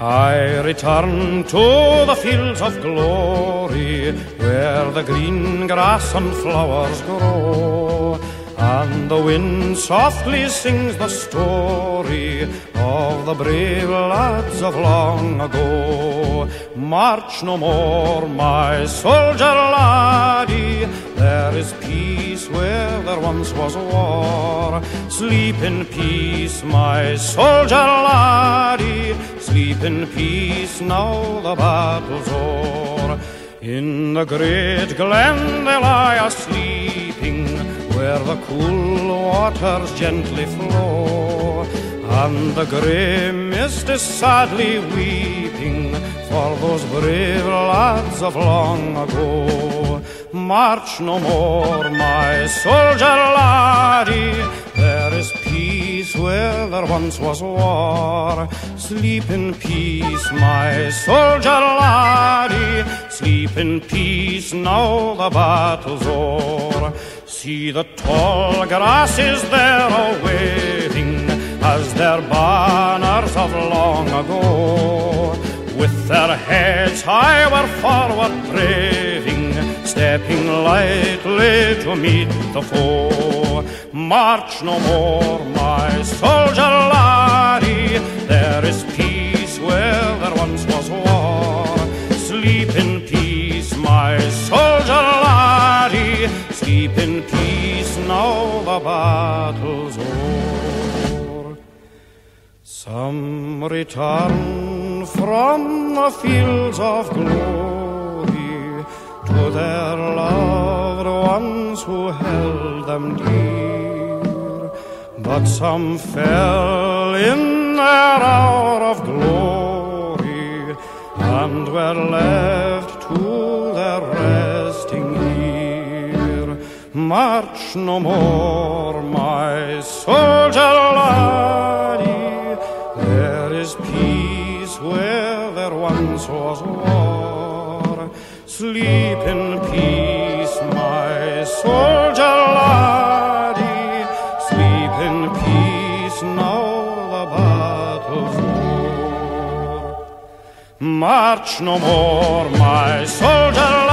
I return to the fields of glory where the green grass and flowers grow. And the wind softly sings the story of the brave lads of long ago. March no more, my soldier laddie, there is peace where there once was war. Sleep in peace, my soldier laddie, sleep in peace, now the battle's o'er. In the great glen they lie asleeping, where the cool waters gently flow, and the grey mist is sadly weeping for those brave lads of long ago. March no more, my soldier laddie, once was war. Sleep in peace, my soldier laddie, sleep in peace, now the battle's o'er. See the tall grasses there awaiting as their banners of long ago. With their heads high were forward braving, stepping lightly to meet the foe. March no more, my soldier laddie, there is peace where there once was war. Sleep in peace, my soldier laddie, sleep in peace, now the battle's o'er. Some return from the fields of glory to their loved ones who held them dear, but some fell in their hour of glory and were left to their resting here. March no more, my soldier laddie, there is peace where there once was war. Sleep in peace, soldier laddie, sleep in peace, now the battle's o'er. March no more, my soldier